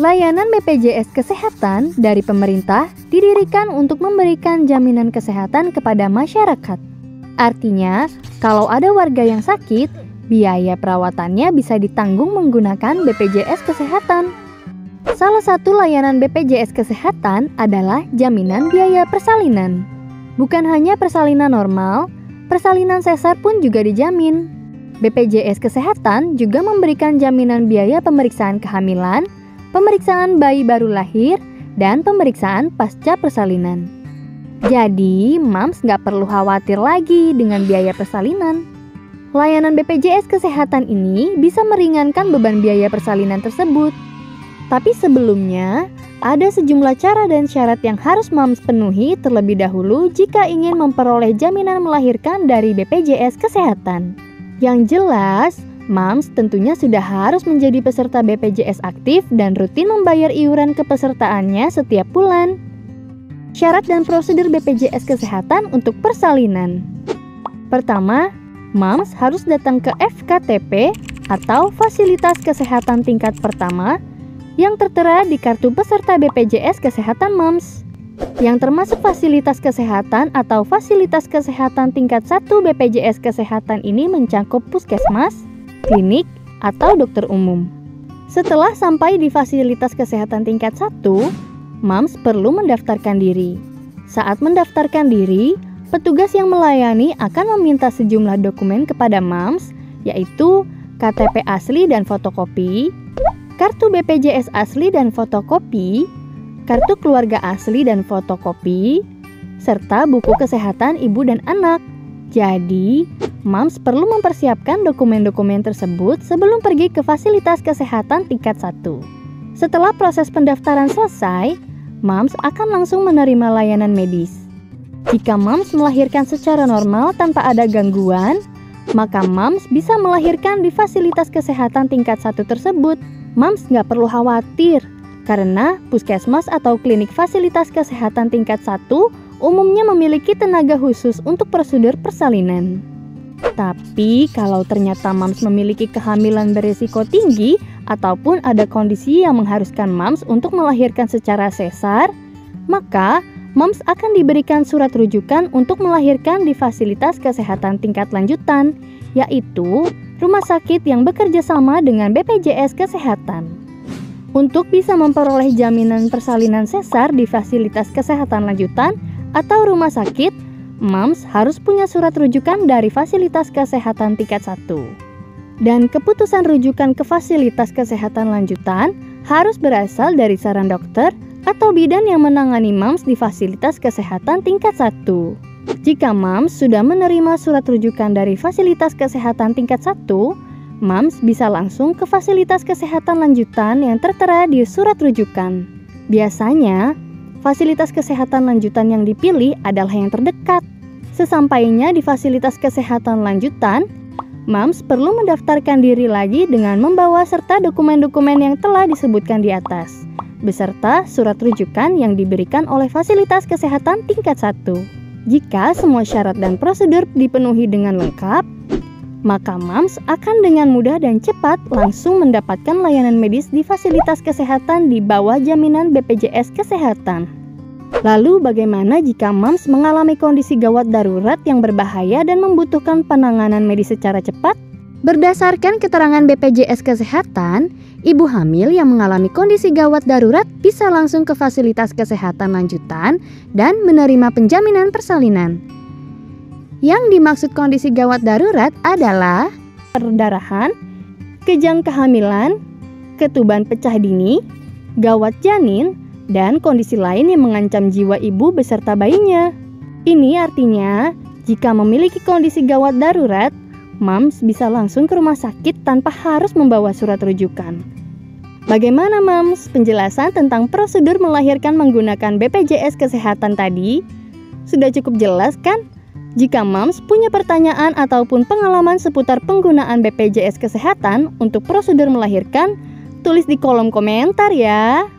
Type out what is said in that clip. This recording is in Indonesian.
Layanan BPJS Kesehatan dari pemerintah didirikan untuk memberikan jaminan kesehatan kepada masyarakat. Artinya, kalau ada warga yang sakit, biaya perawatannya bisa ditanggung menggunakan BPJS Kesehatan. Salah satu layanan BPJS Kesehatan adalah jaminan biaya persalinan. Bukan hanya persalinan normal, persalinan sesar pun juga dijamin. BPJS Kesehatan juga memberikan jaminan biaya pemeriksaan kehamilan, pemeriksaan bayi baru lahir, dan pemeriksaan pasca persalinan. Jadi, mams nggak perlu khawatir lagi dengan biaya persalinan. Layanan BPJS Kesehatan ini bisa meringankan beban biaya persalinan tersebut. Tapi sebelumnya, ada sejumlah cara dan syarat yang harus mams penuhi terlebih dahulu jika ingin memperoleh jaminan melahirkan dari BPJS Kesehatan. Yang jelas, Mams tentunya sudah harus menjadi peserta BPJS aktif dan rutin membayar iuran kepesertaannya setiap bulan. Syarat dan prosedur BPJS Kesehatan untuk persalinan. Pertama, Mams harus datang ke FKTP atau Fasilitas Kesehatan Tingkat Pertama yang tertera di kartu peserta BPJS Kesehatan Mams. Yang termasuk fasilitas kesehatan atau fasilitas kesehatan tingkat 1 BPJS Kesehatan ini mencakup puskesmas, klinik, atau dokter umum. Setelah sampai di fasilitas kesehatan tingkat 1, MAMS perlu mendaftarkan diri. Saat mendaftarkan diri, petugas yang melayani akan meminta sejumlah dokumen kepada MAMS, yaitu KTP asli dan fotokopi, kartu BPJS asli dan fotokopi, kartu keluarga asli dan fotokopi, serta buku kesehatan ibu dan anak. Jadi, MAMS perlu mempersiapkan dokumen-dokumen tersebut sebelum pergi ke fasilitas kesehatan tingkat 1. Setelah proses pendaftaran selesai, MAMS akan langsung menerima layanan medis. Jika MAMS melahirkan secara normal tanpa ada gangguan, maka MAMS bisa melahirkan di fasilitas kesehatan tingkat 1 tersebut. MAMS nggak perlu khawatir, karena puskesmas atau klinik fasilitas kesehatan tingkat 1 umumnya memiliki tenaga khusus untuk prosedur persalinan. Tapi kalau ternyata mams memiliki kehamilan beresiko tinggi ataupun ada kondisi yang mengharuskan mams untuk melahirkan secara sesar, maka mams akan diberikan surat rujukan untuk melahirkan di fasilitas kesehatan tingkat lanjutan, yaitu rumah sakit yang bekerja sama dengan BPJS Kesehatan. Untuk bisa memperoleh jaminan persalinan sesar di fasilitas kesehatan lanjutan, atau rumah sakit, MAMS harus punya surat rujukan dari fasilitas kesehatan tingkat 1. Dan keputusan rujukan ke fasilitas kesehatan lanjutan harus berasal dari saran dokter atau bidan yang menangani MAMS di fasilitas kesehatan tingkat 1. Jika MAMS sudah menerima surat rujukan dari fasilitas kesehatan tingkat 1, MAMS bisa langsung ke fasilitas kesehatan lanjutan yang tertera di surat rujukan. Biasanya, fasilitas kesehatan lanjutan yang dipilih adalah yang terdekat. Sesampainya di fasilitas kesehatan lanjutan, MAMS perlu mendaftarkan diri lagi dengan membawa serta dokumen-dokumen yang telah disebutkan di atas, beserta surat rujukan yang diberikan oleh fasilitas kesehatan tingkat 1. Jika semua syarat dan prosedur dipenuhi dengan lengkap, maka MAMS akan dengan mudah dan cepat langsung mendapatkan layanan medis di fasilitas kesehatan di bawah jaminan BPJS Kesehatan. Lalu bagaimana jika MAMS mengalami kondisi gawat darurat yang berbahaya dan membutuhkan penanganan medis secara cepat? Berdasarkan keterangan BPJS Kesehatan, ibu hamil yang mengalami kondisi gawat darurat bisa langsung ke fasilitas kesehatan lanjutan dan menerima penjaminan persalinan. Yang dimaksud kondisi gawat darurat adalah perdarahan, kejang kehamilan, ketuban pecah dini, gawat janin, dan kondisi lain yang mengancam jiwa ibu beserta bayinya. Ini artinya, jika memiliki kondisi gawat darurat, MAMS bisa langsung ke rumah sakit tanpa harus membawa surat rujukan. Bagaimana MAMS penjelasan tentang prosedur melahirkan menggunakan BPJS Kesehatan tadi? Sudah cukup jelas kan? Jika Mams punya pertanyaan ataupun pengalaman seputar penggunaan BPJS Kesehatan untuk prosedur melahirkan, tulis di kolom komentar ya.